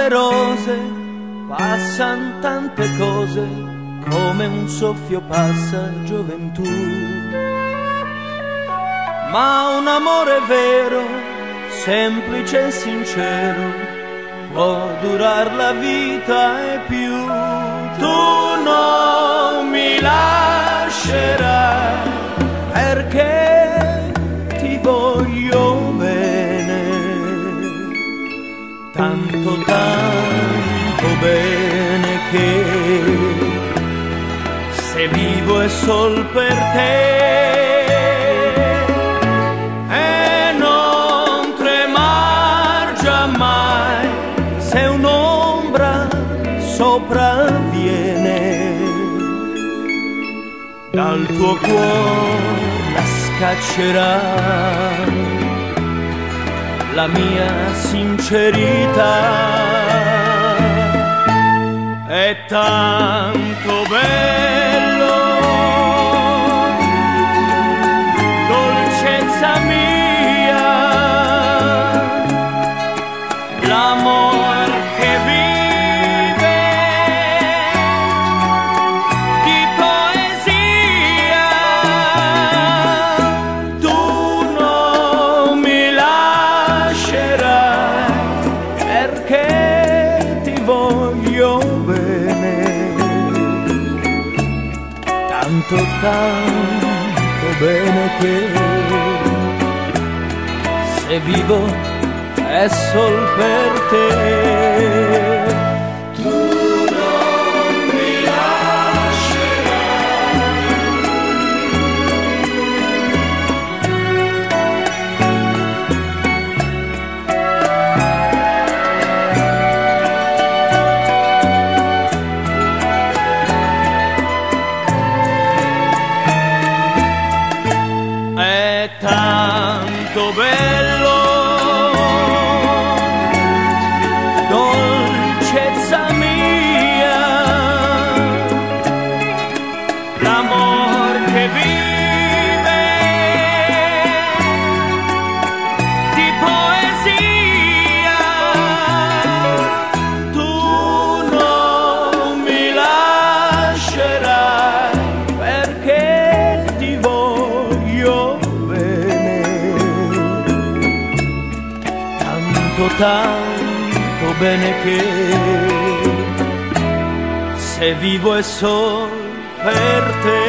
le rose, passan tante cose, come un soffio passa gioventù. Ma un amore vero, semplice e sincero, può durar la vita e più. Tu non mi lascerai tanto tanto bene che se vivo è sol per te. E non tremar giammai se un'ombra sopravviene dal tuo cuore la scaccerà la mia sincerità. È tanto bello tanto tanto bene che se vivo è sol per te tanto tanto bene che se vivo è sol per te